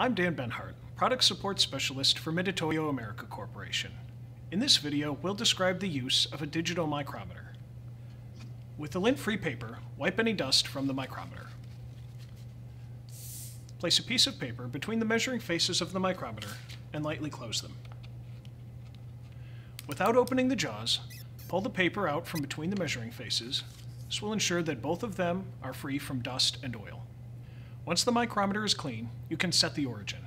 I'm Dan Benhart, Product Support Specialist for Mitutoyo America Corporation. In this video, we'll describe the use of a digital micrometer. With the lint-free paper, wipe any dust from the micrometer. Place a piece of paper between the measuring faces of the micrometer and lightly close them. Without opening the jaws, pull the paper out from between the measuring faces. This will ensure that both of them are free from dust and oil. Once the micrometer is clean, you can set the origin.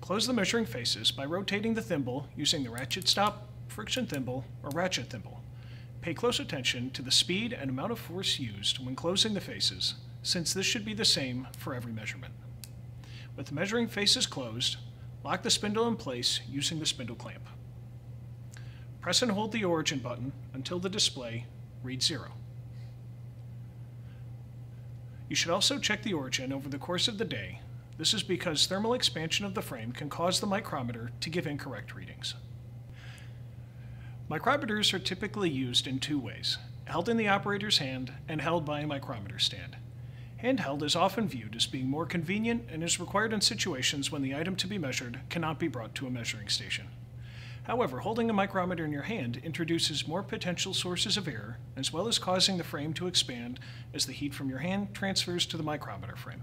Close the measuring faces by rotating the thimble using the ratchet stop, friction thimble, or ratchet thimble. Pay close attention to the speed and amount of force used when closing the faces, since this should be the same for every measurement. With the measuring faces closed, lock the spindle in place using the spindle clamp. Press and hold the origin button until the display reads zero. You should also check the origin over the course of the day. This is because thermal expansion of the frame can cause the micrometer to give incorrect readings. Micrometers are typically used in two ways, held in the operator's hand and held by a micrometer stand. Handheld is often viewed as being more convenient and is required in situations when the item to be measured cannot be brought to a measuring station. However, holding a micrometer in your hand introduces more potential sources of error, as well as causing the frame to expand as the heat from your hand transfers to the micrometer frame.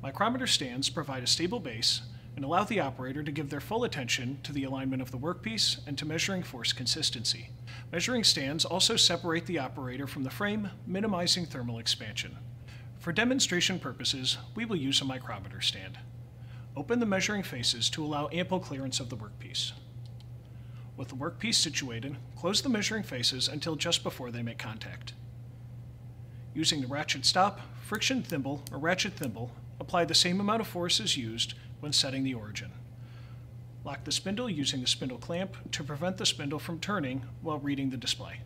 Micrometer stands provide a stable base and allow the operator to give their full attention to the alignment of the workpiece and to measuring force consistency. Measuring stands also separate the operator from the frame, minimizing thermal expansion. For demonstration purposes, we will use a micrometer stand. Open the measuring faces to allow ample clearance of the workpiece. With the workpiece situated, close the measuring faces until just before they make contact. Using the ratchet stop, friction thimble, or ratchet thimble, apply the same amount of force as used when setting the origin. Lock the spindle using the spindle clamp to prevent the spindle from turning while reading the display.